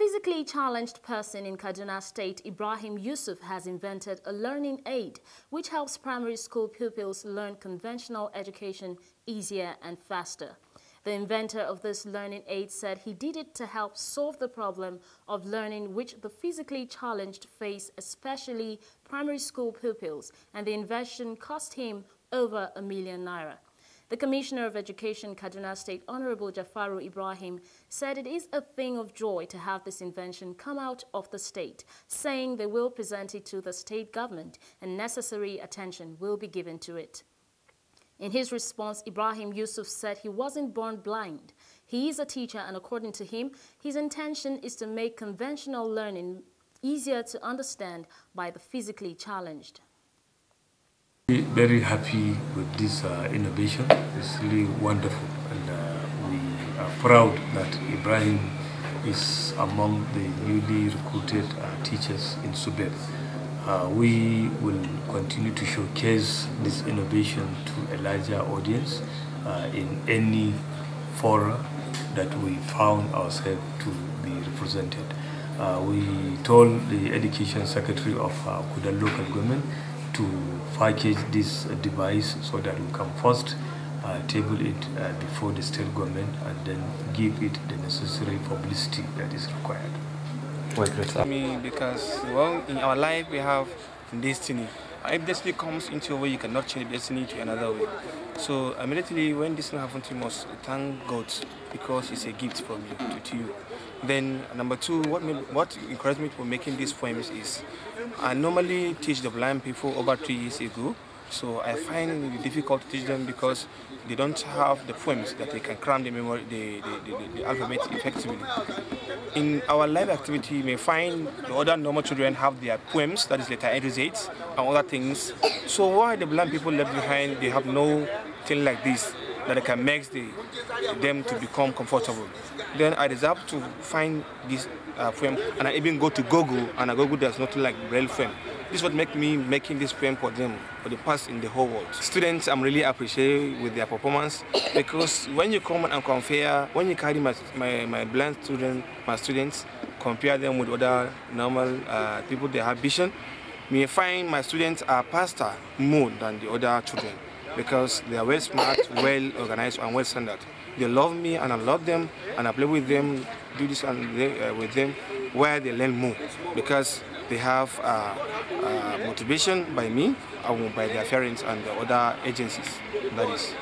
physically challenged person in Kaduna State, Ibrahim Yusuf, has invented a learning aid which helps primary school pupils learn conventional education easier and faster. The inventor of this learning aid said he did it to help solve the problem of learning which the physically challenged face, especially primary school pupils, and the invention cost him over a million naira. The Commissioner of Education, Kaduna State, Honorable Jafaru Ibrahim, said it is a thing of joy to have this invention come out of the state, saying they will present it to the state government and necessary attention will be given to it. In his response, Ibrahim Yusuf said he wasn't born blind. He is a teacher and according to him, his intention is to make conventional learning easier to understand by the physically challenged. Very happy with this uh, innovation. It's really wonderful, and uh, we are proud that Ibrahim is among the newly recruited uh, teachers in SUBEB. Uh, we will continue to showcase this innovation to a larger audience uh, in any fora that we found ourselves to be represented. Uh, we told the Education Secretary of uh, Kudan local government to package this uh, device so that we can first uh, table it uh, before the state government and then give it the necessary publicity that is required. I mean, because, well, in our life we have destiny. If destiny comes into a way, you cannot change destiny to another way. So immediately when this happens, you must thank God because it's a gift from you to, to you. Then number two, what made, what encouraged me for making these poems is I normally teach the blind people over three years ago. So I find it difficult to teach them because they don't have the poems that they can cram the memory, the, the, the, the alphabet effectively. In our live activity, you may find the other normal children have their poems, that is letter A to Z, and other things. So why the blind people left behind, they have no thing like this that can make the, them to become comfortable. Then I decided to find this uh, poem and I even go to Google and I Google there's nothing like Braille poem. This is what make me making this poem for them for the past in the whole world. Students I'm really appreciate with their performance because when you come and compare, when you carry my, my, my blind student, my students, compare them with other normal uh, people they have vision, me find my students are faster more than the other children because they are well smart, well organized, and well standard. They love me and I love them and I play with them, do this and they, uh, with them where they learn more because they have uh, uh, motivation by me or by their parents and the other agencies. That is.